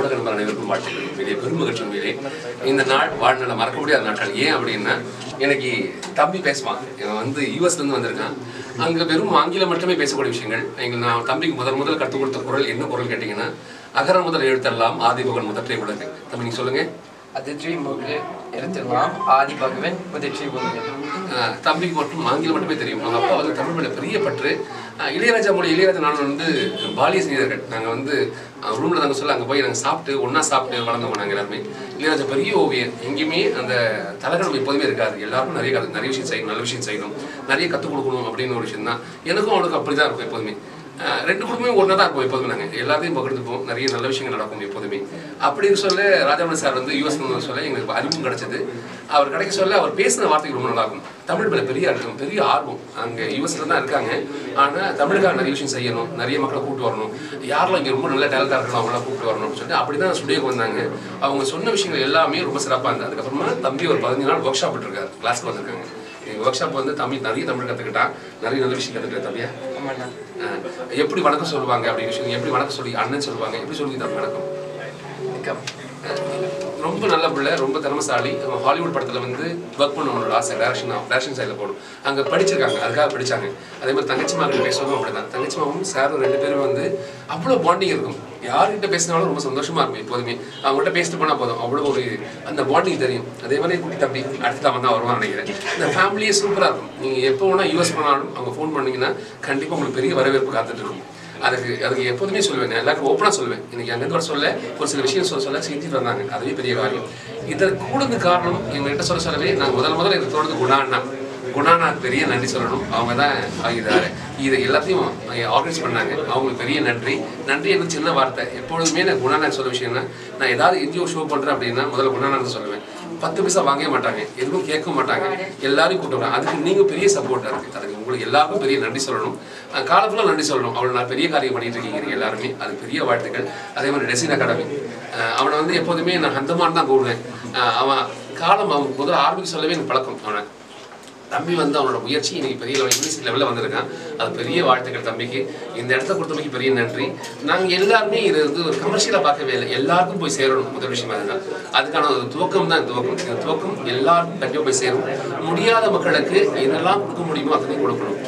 ஊடக நண்பர் அனைவருக்கும் வாழ்த்துக்கள் உண்மையிலே பெரும் மகிழ்ச்சி உண்மையிலே இந்த நாள் வாழ்நாள மறக்க முடியாத நாட்கள். ஏன் அப்படின்னா எனக்கு தம்பி பேசுவான். இவன் வந்து யூஎஸ்லேருந்து வந்திருக்கான். அங்கே வெறும் ஆங்கிலம் மட்டுமே பேசக்கூடிய விஷயங்கள். எங்கள் நான் தம்பிக்கு முதல் முதல் கற்றுக் கொடுத்த குரல் என்ன குரல் கேட்டீங்கன்னா அகர முதல் எழுத்தெல்லாம் ஆதிபகன் முதற்றே உலகு தம்பி நீங்கள் சொல்லுங்கள் அதிர்ச்சி முகு எழுத்தெல்லாம் ஆதி பகவன் முதிர்ச்சி தம்பிக்கு மட்டும் ஆங்கிலம் மட்டுமே தெரியும். அவங்க அப்பா வந்து தமிழ் மேலே பெரிய பற்று. இளையராஜா மொழி இளையராஜா நானும் வந்து பாலிய சிநேகர்கள் நாங்கள் வந்து ரூமில் நாங்கள் சொல்ல அங்கே போய் நாங்கள் சாப்பிட்டு ஒன்றா சாப்பிட்டு வளர்ந்தவங்க நாங்கள் எல்லாருமே. இளையராஜா பெரிய ஓவியர் எங்கேயுமே அந்த தலகணம் எப்போதுமே இருக்காது. எல்லாருக்கும் நிறைய நிறைய விஷயம் செய்யணும் நல்ல விஷயம் செய்யணும் நிறைய கற்றுக் கொடுக்கணும் அப்படின்னு ஒரு விஷயம் தான் எனக்கும் அவனுக்கு அப்படி தான் இருக்கும் எப்போதுமே. ரெண்டு குடும்பமே ஒன்றா தான் இருப்போம் எப்போதுமே நாங்கள் எல்லாத்தையும் பகிர்ந்துப்போம் நிறைய நல்ல விஷயங்கள் நடக்கும் எப்போதுமே. அப்படின்னு சொல்ல ராஜாமணி சார் வந்து யூஎஸ் சொல்ல எங்களுக்கு அறிவும் கிடைச்சது. அவர் கிடைக்க சொல்ல அவர் பேசின வார்த்தைகள் ரொம்ப நல்லா இருக்கும் தமிழ் மேலே பெரிய ஆர்வம் பெரிய ஆர்வம். அங்கே யூஎஸ்ல தான் இருக்காங்க. ஆனால் தமிழுக்காக நிறைய விஷயம் செய்யணும் நிறைய மக்களை கூப்பிட்டு வரணும். யாரெல்லாம் இங்கே ரொம்ப நல்ல டேலண்டாக இருக்கணும் அவங்களாம் கூப்பிட்டு வரணும்னு சொல்லிட்டு அப்படி தான் ஸ்டுடியோக்கு வந்தாங்க. அவங்க சொன்ன விஷயங்கள் எல்லாமே ரொம்ப சிறப்பாக இருந்தது. அதுக்கப்புறமா தம்பி ஒரு பதினஞ்சு நாள் ஒர்க் ஷாப் இருக்காரு கிளாஸ்க்கு வந்திருக்காங்க. எங்கள் ஒர்க் ஷாப் வந்து தமிழ் நிறைய தமிழ் கற்றுக்கிட்டான் நிறைய நல்ல விஷயம் கற்றுக்கிட்டேன் தம்பியா? எப்படி வணக்கம் சொல்லுவாங்க அப்படின்னு விஷயம். எப்படி வணக்கம் சொல்லி அண்ணன் சொல்லுவாங்க எப்படி சொல்லுவீங்க வணக்கம்? ரொம்ப நல்ல பிள்ளை ரொம்ப திறமசாலி. ஹாலிவுட் படத்தில் வந்து ஒர்க் பண்ணணும்னு ஆசை டேரக்ஷன் டேரக்ஷன் சைடில் போகணும். அங்கே படிச்சிருக்காங்க அதுக்காக படித்தாங்க அதே மாதிரி தங்கச்சி பேசுவோம் பேசுவதும் அப்படிதான். தங்கச்சி மகனும் சாரும் ரெண்டு பேரும் வந்து அவ்வளோ பாண்டிங் இருக்கும். யார்கிட்ட பேசினாலும் ரொம்ப சந்தோஷமாக இருக்கும் எப்போதுமே. அவங்கள்ட்ட பேசிட்டு போனால் போதும். அவ்வளோ ஒரு அந்த பாண்டிங் தெரியும். அதே மாதிரி குட்டி தம்பி அடுத்து அவன் தான் வருவான் நினைக்கிறேன். இந்த ஃபேமிலியே சூப்பராக இருக்கும். நீங்கள் எப்போ வேணால் யூஎஸ் போனாலும் அவங்க ஃபோன் பண்ணீங்கன்னா கண்டிப்பாக உங்களுக்கு பெரிய வரவேற்பு காத்துட்டு இருக்கும். அதுக்கு அதுக்கு எப்போதுமே சொல்லுவேன். நான் எல்லாருக்கும் ஓப்பனாக சொல்லுவேன். எனக்கு அங்கேருந்து வர சொல்ல ஒரு சில விஷயம் சொல்ல சொல்ல செஞ்சுட்டு வந்தாங்க. அதுவே பெரிய காரியம். இதற்கு கூடுது காரணம் எங்கள்கிட்ட சொல்ல சொல்லவே நான் முதல் முதல்ல இதை தோணுது குணாண்ணா குணாண்ணா பெரிய நன்றி சொல்லணும். அவங்க தான் இதை இதை எல்லாத்தையும் ஆர்கனைஸ் பண்ணாங்க. அவங்களுக்கு பெரிய நன்றி. நன்றி எனக்கு சின்ன வார்த்தை. எப்பொழுதுமே நான் குணாண்ணா சொல்ல விஷயம்னா நான் ஏதாவது எங்கேயோ ஷோ பண்ணுறேன் அப்படின்னா முதல்ல குணாண்ணா சொல்லுவேன். பத்து பைசா வாங்கவே மாட்டாங்க. எதுவும் கேட்க மாட்டாங்க. எல்லாரையும் கூப்பிட்டு வராங்க அதுக்கு நீங்க பெரிய சப்போர்ட்டாக இருக்கு. அதுக்கு உங்களுக்கு எல்லாருக்கும் பெரிய நன்றி சொல்லணும். காலத்துல நன்றி சொல்லணும். அவளை நான் பெரிய காரியம் பண்ணிட்டு இருக்கீங்க எல்லாருமே. அது பெரிய வாழ்த்துக்கள். அதே மாதிரி டெசின் அகாடமி. அவனை வந்து எப்போதுமே நான் ஹந்தமான் தான் கூடுவேன் அவன் காலம் அவன் முதல்ல ஆரம்பிக்க சொல்லவே எனக்கு பழக்கம். அவனை. தம்பி வந்து அவனோட முயற்சி இன்னைக்கு பெரிய இங்கிலீஷ் லெவலில் வந்திருக்கான். அது பெரிய வாழ்த்துக்கள் தம்பிக்கு. இந்த இடத்த கொடுத்தமைக்கு பெரிய நன்றி. நாங்கள் எல்லாருமே இது வந்து ஒரு கமர்ஷியலாக பார்க்கவே இல்லை. எல்லாருக்கும் போய் சேரணும் முதல் விஷயம் அதுதான் அதுக்கான ஒரு துவக்கம் தான் துவக்கம். இந்த துவக்கம் எல்லாருக்கும் கண்டிப்பாக போய் சேரும். முடியாத மக்களுக்கு என்னெல்லாம் கொடுக்க முடியுமோ அத்தனையும் கொடுக்கணும்.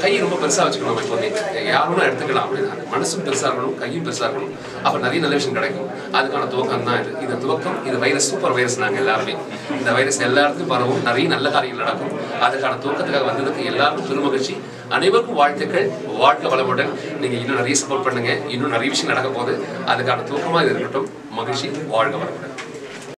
கை ரொம்ப பெருசாக வச்சுக்கணும் நம்ம எப்போதுமே யாரும் எடுத்துக்கலாம் அப்படின்னா. மனசும் பெருசாக இருக்கணும் கையும் பெருசாக இருக்கணும். அப்போ நிறைய நல்ல விஷயம் கிடைக்கும். அதுக்கான துவக்கம் தான் இது. இந்த துவக்கம் இது வைரஸ் சூப்பர் வைரஸ் நாங்கள் எல்லாருமே. இந்த வைரஸ் எல்லா இடத்துக்கும் பரவும். நிறைய நல்ல காரியங்கள் நடக்கும். அதுக்கான தூக்கத்துக்காக வந்ததுக்கு எல்லாருக்கும் பெருமகிழ்ச்சி அனைவருக்கும் வாழ்த்துக்கள். வாழ்க்கை வளமுடன். நீங்கள் இன்னும் நிறைய சப்போர்ட் பண்ணுங்க. இன்னும் நிறைய விஷயம் நடக்க போகுது. அதுக்கான தூக்கமாக இது இருக்கட்டும். மகிழ்ச்சி. வாழ்க வளமுடன்.